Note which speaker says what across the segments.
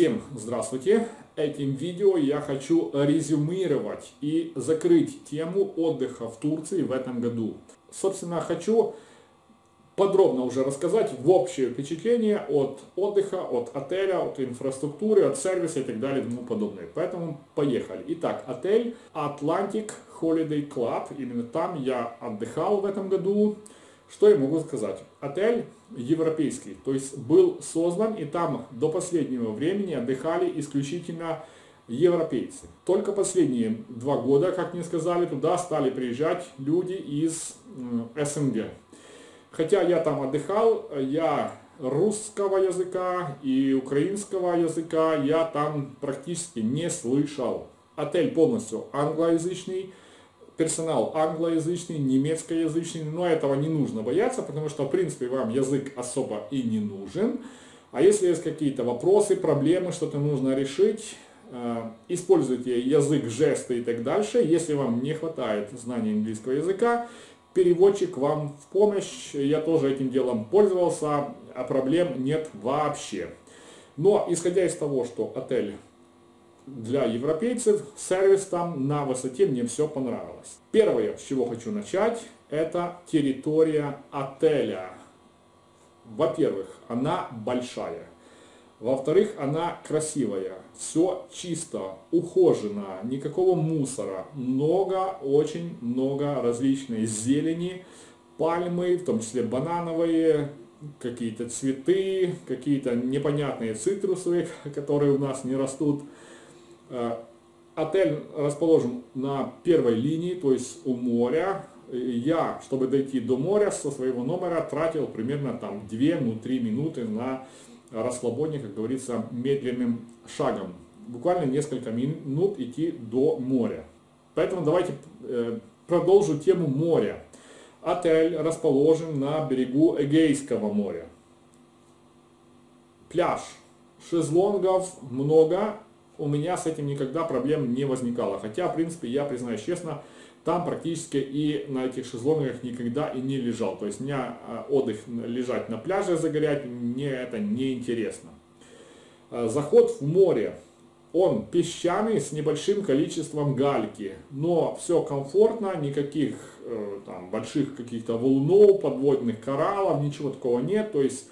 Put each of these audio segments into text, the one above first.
Speaker 1: Всем здравствуйте! Этим видео я хочу резюмировать и закрыть тему отдыха в Турции в этом году. Собственно, хочу подробно уже рассказать в общее впечатление от отдыха, от отеля, от инфраструктуры, от сервиса и так далее и тому подобное. Поэтому поехали. Итак, отель Atlantic Holiday Club. Именно там я отдыхал в этом году. Что я могу сказать? Отель европейский, то есть был создан и там до последнего времени отдыхали исключительно европейцы. Только последние два года, как мне сказали, туда стали приезжать люди из СНГ. Хотя я там отдыхал, я русского языка и украинского языка я там практически не слышал. Отель полностью англоязычный, персонал англоязычный, немецкоязычный, но этого не нужно бояться, потому что, в принципе, вам язык особо и не нужен. А если есть какие-то вопросы, проблемы, что-то нужно решить, э, используйте язык, жесты и так дальше. Если вам не хватает знания английского языка, переводчик вам в помощь. Я тоже этим делом пользовался, а проблем нет вообще. Но исходя из того, что отель для европейцев, сервис там на высоте, мне все понравилось. Первое, с чего хочу начать, это территория отеля. Во-первых, она большая. Во-вторых, она красивая. Все чисто, ухожено, никакого мусора. Много, очень много различной зелени, пальмы, в том числе банановые, какие-то цветы, какие-то непонятные цитрусовые, которые у нас не растут. Э, отель расположен на первой линии, то есть у моря. Я, чтобы дойти до моря со своего номера, тратил примерно там 2-3 ну, минуты на расслабоне, как говорится, медленным шагом. Буквально несколько минут идти до моря. Поэтому давайте э, продолжу тему моря. Отель расположен на берегу Эгейского моря. Пляж. Шезлонгов много, у меня с этим никогда проблем не возникало. Хотя, в принципе, я признаюсь честно, там практически и на этих шезлонгах никогда и не лежал. То есть мне а, отдых лежать на пляже загорять, мне это не интересно. А, заход в море. Он песчаный с небольшим количеством гальки, но все комфортно, никаких э, там больших каких-то волнов, подводных кораллов, ничего такого нет. То есть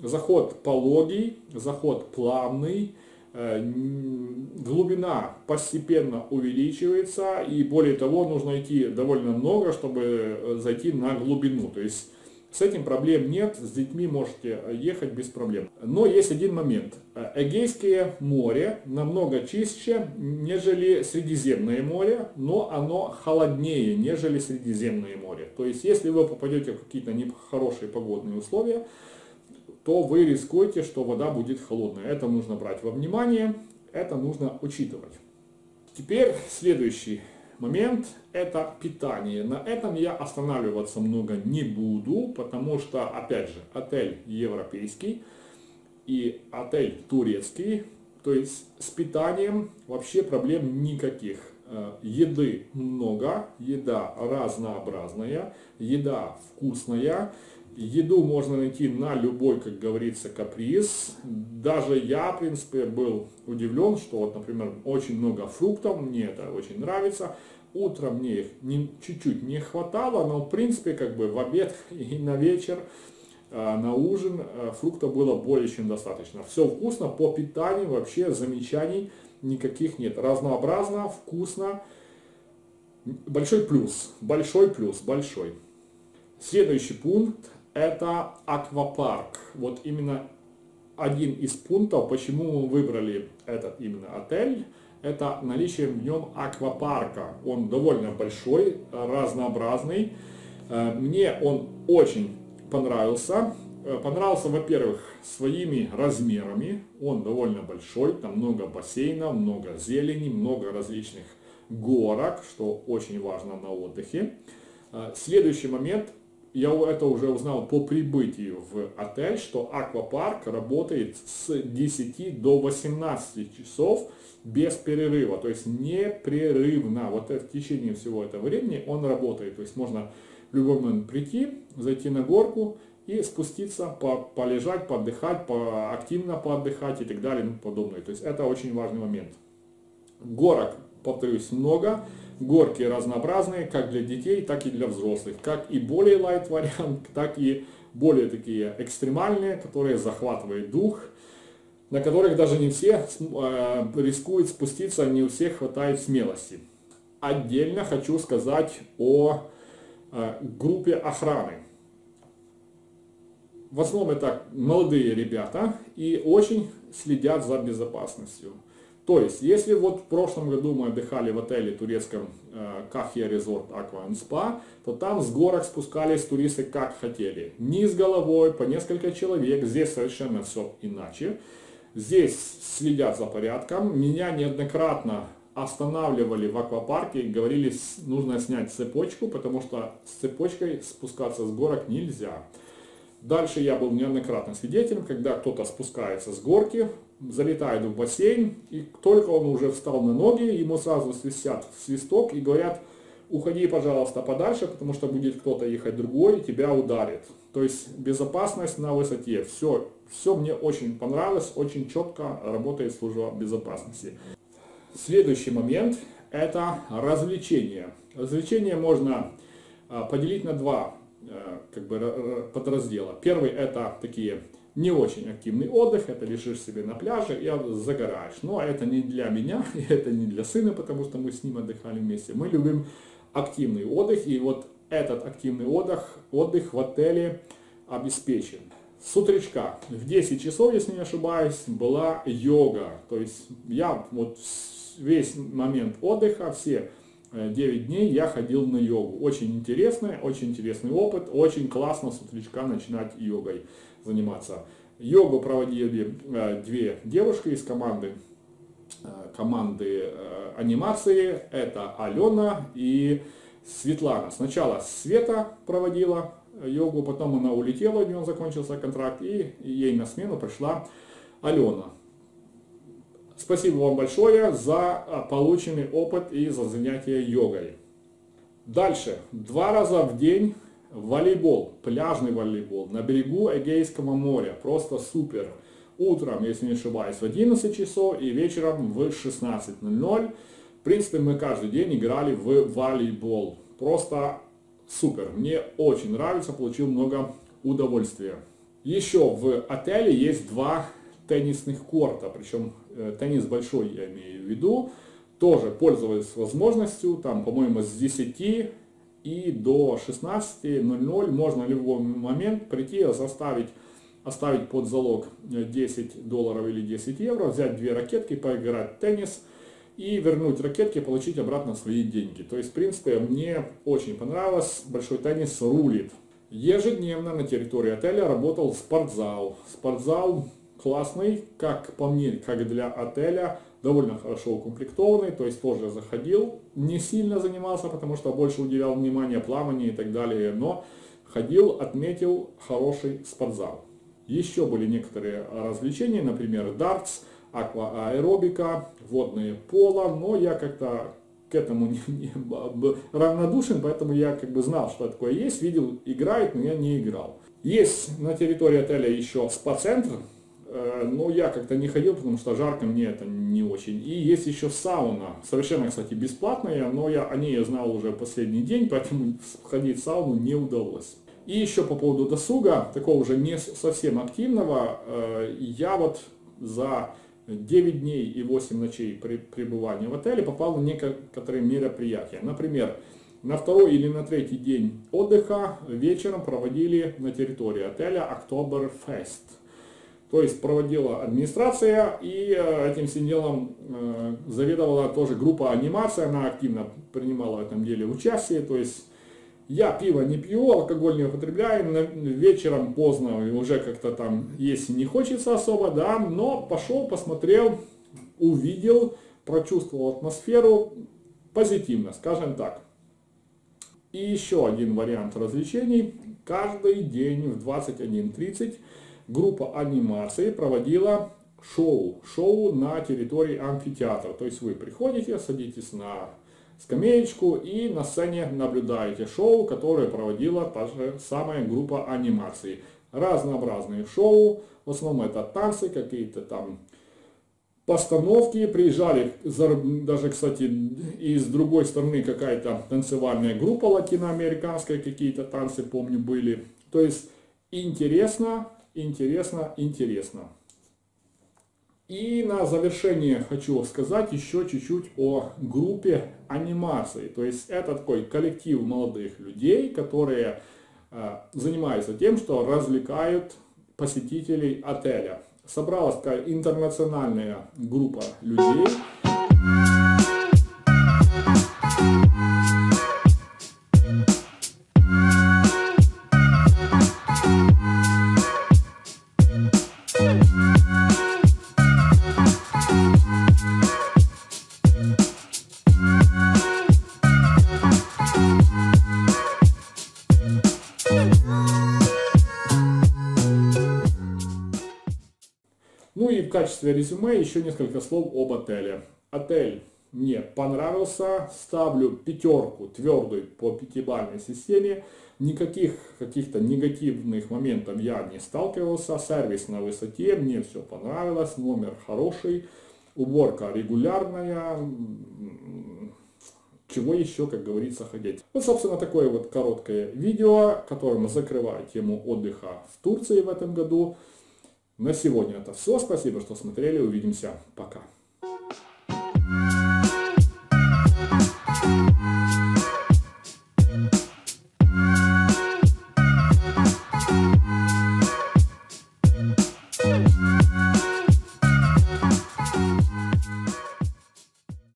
Speaker 1: заход пологий, заход плавный, глубина постепенно увеличивается, и более того, нужно идти довольно много, чтобы э, зайти на глубину. То есть с этим проблем нет, с детьми можете ехать без проблем. Но есть один момент. Эгейское море намного чище, нежели Средиземное море, но оно холоднее, нежели Средиземное море. То есть если вы попадете в какие-то нехорошие погодные условия, то вы рискуете, что вода будет холодная. Это нужно брать во внимание, это нужно учитывать. Теперь следующий момент – это питание. На этом я останавливаться много не буду, потому что, опять же, отель европейский и отель турецкий, то есть с питанием вообще проблем никаких. Э, еды много, еда разнообразная, еда вкусная, Еду можно найти на любой, как говорится, каприз. Даже я, в принципе, был удивлен, что, вот, например, очень много фруктов, мне это очень нравится. Утром мне их чуть-чуть не хватало, но, в принципе, как бы в обед и на вечер, а, на ужин а, фруктов было более чем достаточно. Все вкусно, по питанию вообще замечаний никаких нет. Разнообразно, вкусно. Большой плюс, большой плюс, большой. Следующий пункт это аквапарк. Вот именно один из пунктов, почему мы выбрали этот именно отель, это наличие в нем аквапарка. Он довольно большой, разнообразный. Э, мне он очень понравился. Э, понравился, во-первых, своими размерами. Он довольно большой, там много бассейнов, много зелени, много различных горок, что очень важно на отдыхе. Э, следующий момент – я это уже узнал по прибытию в отель, что аквапарк работает с 10 до 18 часов без перерыва, то есть непрерывно. Вот в течение всего этого времени он работает. То есть можно в любой момент прийти, зайти на горку и спуститься, по, полежать, поотдыхать, по, активно поотдыхать и так далее и тому подобное. То есть это очень важный момент. Горок, повторюсь, много. Горки разнообразные, как для детей, так и для взрослых. Как и более лайт вариант, так и более такие экстремальные, которые захватывают дух, на которых даже не все э, рискуют спуститься, не у всех хватает смелости. Отдельно хочу сказать о э, группе охраны. В основном это молодые ребята и очень следят за безопасностью. То есть, если вот в прошлом году мы отдыхали в отеле турецком Кахья Резорт Аква Спа, то там с горок спускались туристы как хотели. Низ головой, по несколько человек, здесь совершенно все иначе. Здесь следят за порядком. Меня неоднократно останавливали в аквапарке и говорили, нужно снять цепочку, потому что с цепочкой спускаться с горок нельзя. Дальше я был неоднократно свидетелем, когда кто-то спускается с горки, залетает в бассейн, и только он уже встал на ноги, ему сразу свистят свисток и говорят, уходи, пожалуйста, подальше, потому что будет кто-то ехать другой, и тебя ударит. То есть безопасность на высоте. Все, все мне очень понравилось, очень четко работает служба безопасности. Следующий момент – это развлечение. Развлечение можно а, поделить на два Э, как бы подраздела. Первый это такие не очень активный отдых, это лежишь себе на пляже и загораешь. Но это не для меня, и это не для сына, потому что мы с ним отдыхали вместе. Мы любим активный отдых, и вот этот активный отдых, отдых в отеле обеспечен. С утречка в 10 часов, если не ошибаюсь, была йога. То есть я вот весь момент отдыха, все 9 э, дней я ходил на йогу. Очень интересный, очень интересный опыт, очень классно с утречка начинать йогой заниматься. Йогу проводили э, две девушки из команды, э, команды анимации. Это Алена и Светлана. Сначала Света проводила йогу, потом она улетела, у нее закончился контракт, и ей на смену пришла Алена. Спасибо вам большое за полученный опыт и за занятие йогой. Дальше. Два раза в день волейбол, пляжный волейбол на берегу Эгейского моря. Просто супер. Утром, если не ошибаюсь, в 11 часов и вечером в 16.00. В принципе, мы каждый день играли в волейбол. Просто супер. Мне очень нравится, получил много удовольствия. Еще в отеле есть два теннисных корта, причем э, теннис большой я имею в виду, тоже пользовались возможностью, там, по-моему, с 10 и до 16.00 можно в любой момент прийти, заставить, оставить под залог 10 долларов или 10 евро, взять две ракетки, поиграть в теннис и вернуть ракетки, получить обратно свои деньги. То есть, в принципе, мне очень понравилось, большой теннис рулит. Ежедневно на территории отеля работал спортзал. Спортзал классный, как по мне, как для отеля, довольно хорошо укомплектованный, то есть тоже заходил, не сильно занимался, потому что больше уделял внимание плаванию и так далее, но ходил, отметил хороший спортзал. Еще были некоторые развлечения, например, дартс, аквааэробика, водное поло, но я как-то к этому не, не, равнодушен, поэтому я как бы знал, что такое есть, видел, играет, но я не играл. Есть на территории отеля еще спа-центр, но я как-то не ходил, потому что жарко мне это не очень. И есть еще сауна, совершенно, кстати, бесплатная, но я о ней я знал уже последний день, поэтому ходить в сауну не удалось. И еще по поводу досуга, такого уже не совсем активного, э, я вот за 9 дней и 8 ночей пребывания в отеле попал на некоторые мероприятия. Например, на второй или на третий день отдыха вечером проводили на территории отеля Oktoberfest. То есть проводила администрация, и э, этим всем делом э, заведовала тоже группа анимация, она активно принимала в этом деле участие. То есть я пиво не пью, алкоголь не употребляю, вечером поздно, уже как-то там есть не хочется особо, да, но пошел, посмотрел, увидел, прочувствовал атмосферу позитивно, скажем так. И еще один вариант развлечений. Каждый день в 21.30 группа анимации проводила шоу. Шоу на территории амфитеатра. То есть вы приходите, садитесь на скамеечку и на сцене наблюдаете шоу, которое проводила та же самая группа анимации. разнообразные шоу, в основном это танцы, какие-то там постановки, приезжали даже, кстати, из другой стороны какая-то танцевальная группа латиноамериканская, какие-то танцы, помню, были. То есть интересно, интересно, интересно. И на завершение хочу сказать еще чуть-чуть о группе анимации. То есть это такой коллектив молодых людей, которые э, занимаются тем, что развлекают посетителей отеля. Собралась такая интернациональная группа людей. Качестве резюме еще несколько слов об отеле. Отель мне понравился, ставлю пятерку твердую по пятибалльной системе. Никаких каких-то негативных моментов я не сталкивался. Сервис на высоте, мне все понравилось, номер хороший, уборка регулярная. Чего еще, как говорится, хотеть. Вот, собственно, такое вот короткое видео, которым закрываю тему отдыха в Турции в этом году. На сегодня это все. Спасибо, что смотрели. Увидимся. Пока.